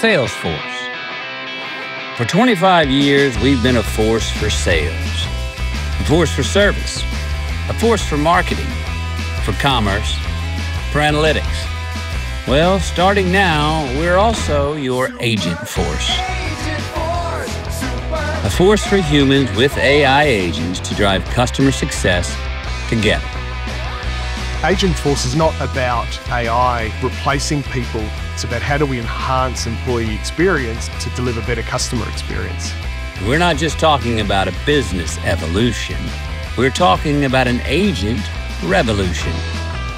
Salesforce. For 25 years, we've been a force for sales, a force for service, a force for marketing, for commerce, for analytics. Well, starting now, we're also your agent force. A force for humans with AI agents to drive customer success together. Agentforce is not about AI replacing people. It's about how do we enhance employee experience to deliver better customer experience. We're not just talking about a business evolution. We're talking about an agent revolution.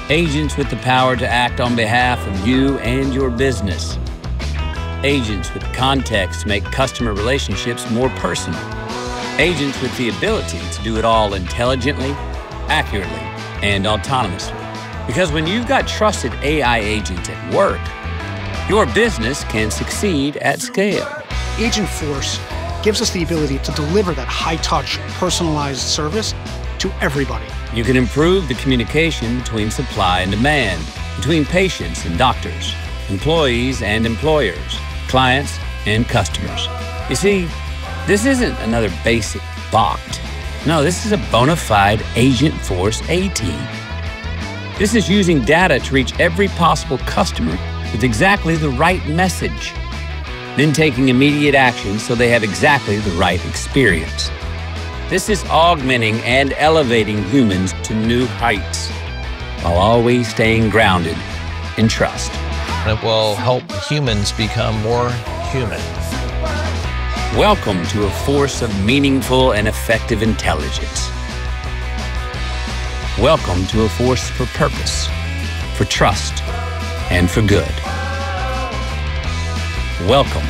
Agents with the power to act on behalf of you and your business. Agents with context to make customer relationships more personal. Agents with the ability to do it all intelligently, accurately, and autonomously. Because when you've got trusted AI agents at work, your business can succeed at scale. Agentforce gives us the ability to deliver that high touch, personalized service to everybody. You can improve the communication between supply and demand, between patients and doctors, employees and employers, clients and customers. You see, this isn't another basic bot. No, this is a bona fide Agentforce A team. This is using data to reach every possible customer with exactly the right message, then taking immediate action so they have exactly the right experience. This is augmenting and elevating humans to new heights while always staying grounded in trust. It will help humans become more human. Welcome to a force of meaningful and effective intelligence. Welcome to a force for purpose, for trust, and for good. Welcome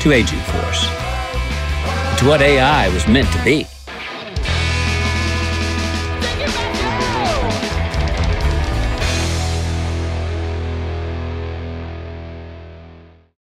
to Agentforce, to what AI was meant to be.